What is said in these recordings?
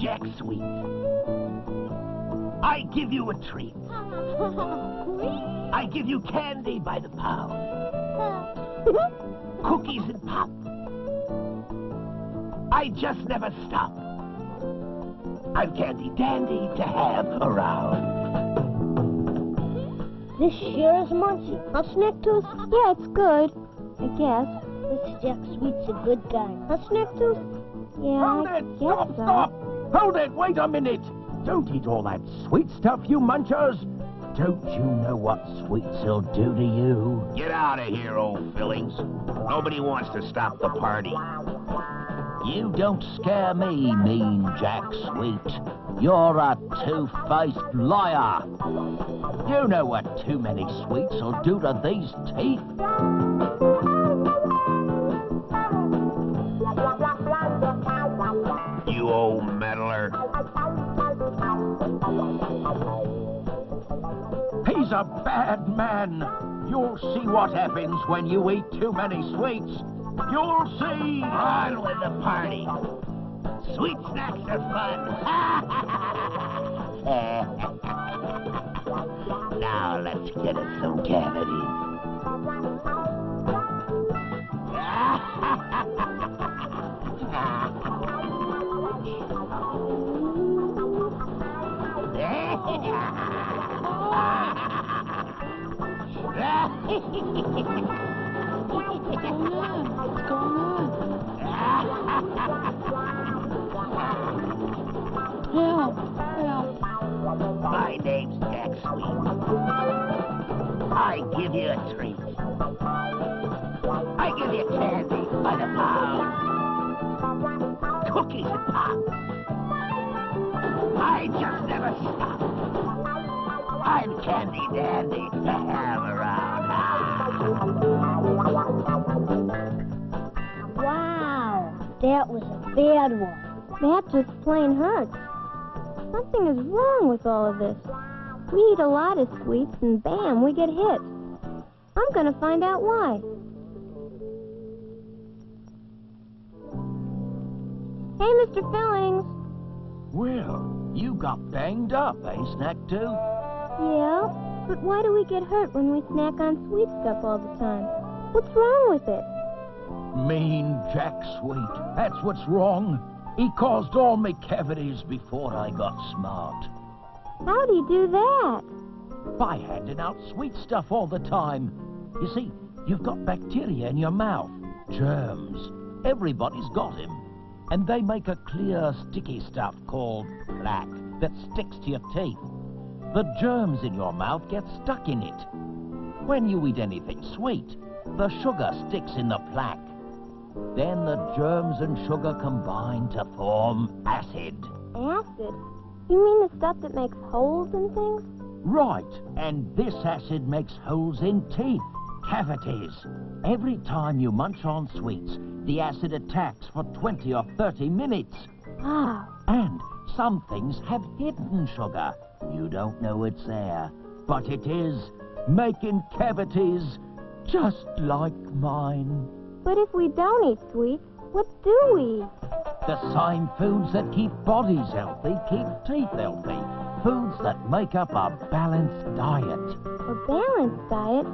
Jack Sweet. I give you a treat. I give you candy by the pound. Uh, Cookies and pop. I just never stop. I'm Candy Dandy to have around. This sure is munchy. Huh, Snack-Tooth? Yeah, it's good. I guess. This Jack Sweet's a good guy. Huh, Snack-Tooth? Yeah, Hold I it! guess Stop, so. stop! Hold it! Wait a minute! Don't eat all that sweet stuff, you munchers! Don't you know what sweets will do to you? Get out of here, old fillings. Nobody wants to stop the party. You don't scare me, mean Jack Sweet. You're a two-faced liar. You know what too many sweets will do to these teeth. You old meddler. He's a bad man. You'll see what happens when you eat too many sweets. You'll see. On with the party. Sweet snacks are fun. now let's get us some cavities. Help! Help! My name's Jack Sweet. I give you a treat. I give you candy by the pound. Cookies and pop. I just never stop. I'm Candy Dandy to have around. Wow. That was a bad one. That just plain hurts. Something is wrong with all of this. We eat a lot of sweets and bam, we get hit. I'm gonna find out why. Hey, Mr. Fillings. Well, you got banged up, eh, Snack Too? Yeah, but why do we get hurt when we snack on sweet stuff all the time? What's wrong with it? Mean Jack Sweet. That's what's wrong. He caused all me cavities before I got smart. How'd he do that? By handing out sweet stuff all the time. You see, you've got bacteria in your mouth. Germs. Everybody's got 'em, And they make a clear, sticky stuff called plaque that sticks to your teeth. The germs in your mouth get stuck in it. When you eat anything sweet, the sugar sticks in the plaque. Then the germs and sugar combine to form acid. Acid? You mean the stuff that makes holes in things? Right, and this acid makes holes in teeth, cavities. Every time you munch on sweets, the acid attacks for 20 or 30 minutes. Wow. And some things have hidden sugar. You don't know it's there, but it is, making cavities just like mine. But if we don't eat sweets, what do we eat? The same foods that keep bodies healthy keep teeth healthy. Foods that make up a balanced diet. A balanced diet?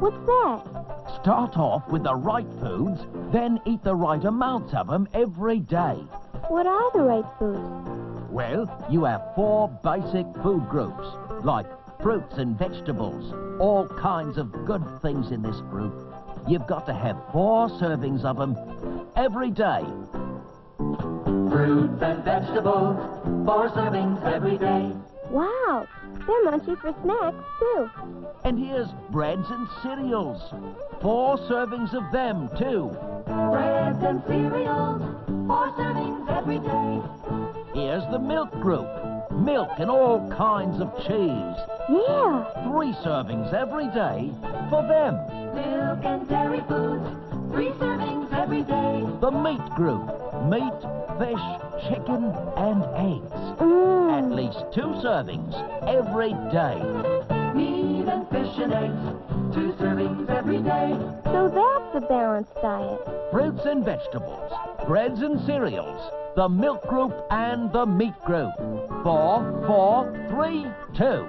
What's that? Start off with the right foods, then eat the right amounts of them every day. What are the right foods? Well, you have four basic food groups, like fruits and vegetables, all kinds of good things in this group. You've got to have four servings of them every day. Fruits and vegetables, four servings every day. Wow, they're munchy for snacks, too. And here's breads and cereals. Four servings of them, too. Breads and cereals, four servings every day. Here's the milk group. Milk and all kinds of cheese. Yeah, Three servings every day for them. Milk and dairy foods, three servings every day. The meat group. Meat, fish, chicken, and eggs. Mmm. At least two servings every day. Meat and fish and eggs, two servings every day. So that's a balanced diet. Fruits and vegetables, breads and cereals, the milk group and the meat group. Four, four, three, two.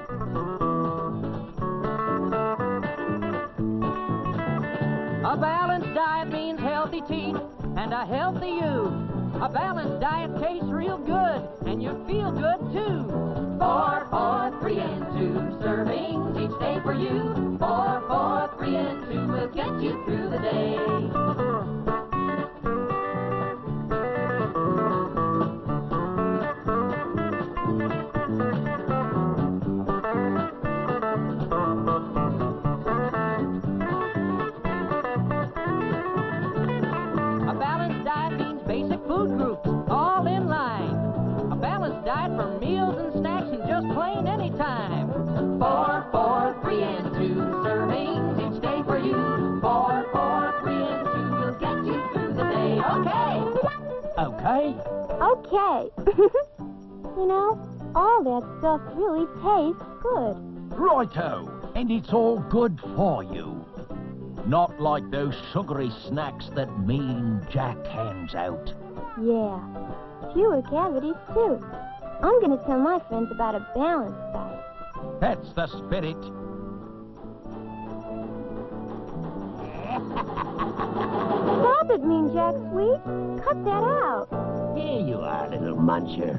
A balanced diet means healthy teeth and a healthy you. A balanced diet tastes real good and you feel good too. Four, four, three, and two servings each day for you. Get you through the day. Okay. you know, all that stuff really tastes good. Righto. And it's all good for you. Not like those sugary snacks that mean Jack hands out. Yeah. Fewer cavities, too. I'm gonna tell my friends about a balanced diet. That's the spirit. Stop it, Mean Jack Sweet. Cut that out. Muncher.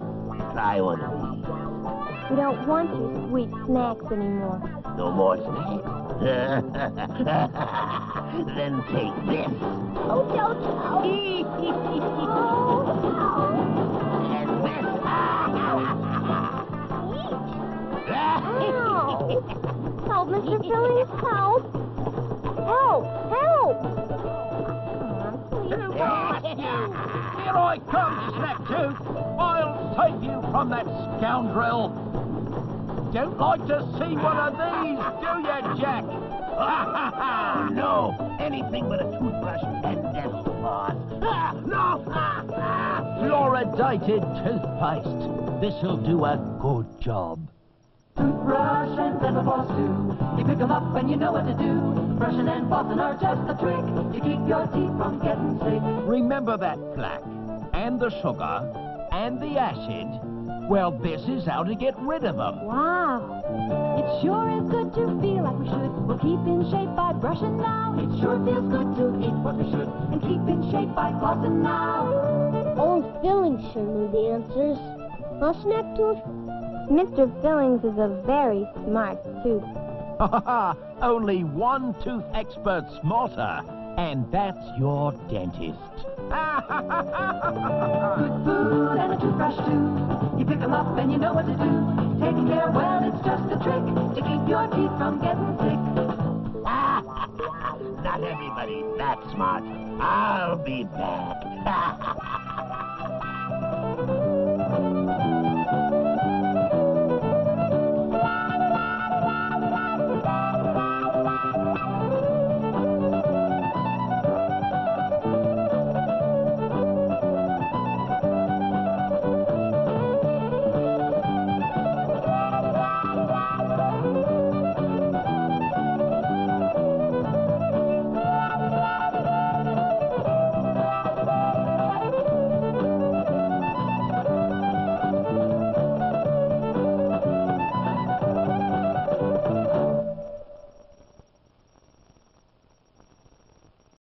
Try one of these. We don't want your sweet snacks anymore. No more snacks. then take this. Oh, don't, oh. And this. Help, Mr. Fillings, help! Help! Help! Here I come, Snack I'll you from that scoundrel. Don't like to see one of these, do you, Jack? No. Anything but a toothbrush and dental floss. Ah, no. Ah, ah. Fluoridated toothpaste. This'll do a good job. Toothbrush and dental floss too. You pick 'em up and you know what to do. Brushing and flossing are just a trick to keep your teeth from getting sick. Remember that plaque, and the sugar, and the acid? Well, this is how to get rid of them. Wow. It sure is good to feel like we should. We'll keep in shape by brushing now. It sure feels good to eat what we should and keep in shape by flossing now. Only Fillings sure knew the answers. Huh, Snacktooth? Mr. Fillings is a very smart tooth. Ha ha ha! Only one tooth expert smarter, and that's your dentist. Good food and a toothbrush too. You pick 'em up and you know what to do. Taking care, well, it's just a trick to keep your teeth from getting sick. Not everybody's that smart. I'll be back.